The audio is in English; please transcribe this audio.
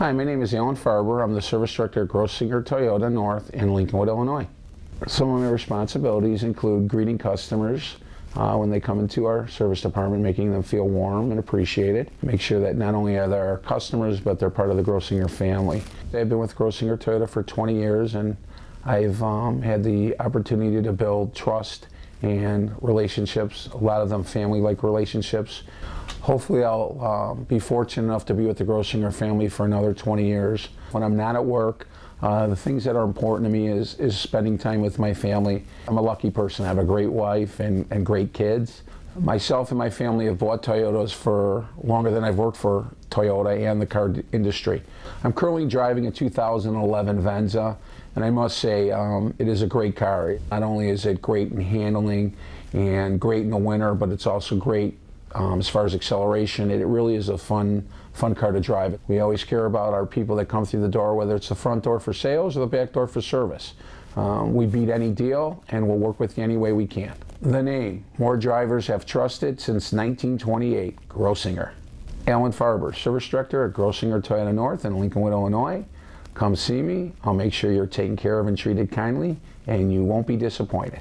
Hi, my name is Allen Farber. I'm the service director at Grossinger Toyota North in Lincolnwood, Illinois. Some of my responsibilities include greeting customers uh, when they come into our service department, making them feel warm and appreciated. Make sure that not only are they our customers, but they're part of the Grossinger family. I've been with Grossinger Toyota for 20 years and I've um, had the opportunity to build trust and relationships, a lot of them family-like relationships. Hopefully I'll uh, be fortunate enough to be with the Grossinger family for another 20 years. When I'm not at work, uh, the things that are important to me is, is spending time with my family. I'm a lucky person. I have a great wife and, and great kids. Myself and my family have bought Toyotas for longer than I've worked for Toyota and the car industry. I'm currently driving a 2011 Venza, and I must say um, it is a great car. Not only is it great in handling and great in the winter, but it's also great um, as far as acceleration. It really is a fun, fun car to drive. We always care about our people that come through the door, whether it's the front door for sales or the back door for service. Um, we beat any deal and we'll work with you any way we can. The name, more drivers have trusted since 1928, Grossinger. Allen Farber, Service Director at Grossinger Toyota North in Lincolnwood, Illinois. Come see me. I'll make sure you're taken care of and treated kindly, and you won't be disappointed.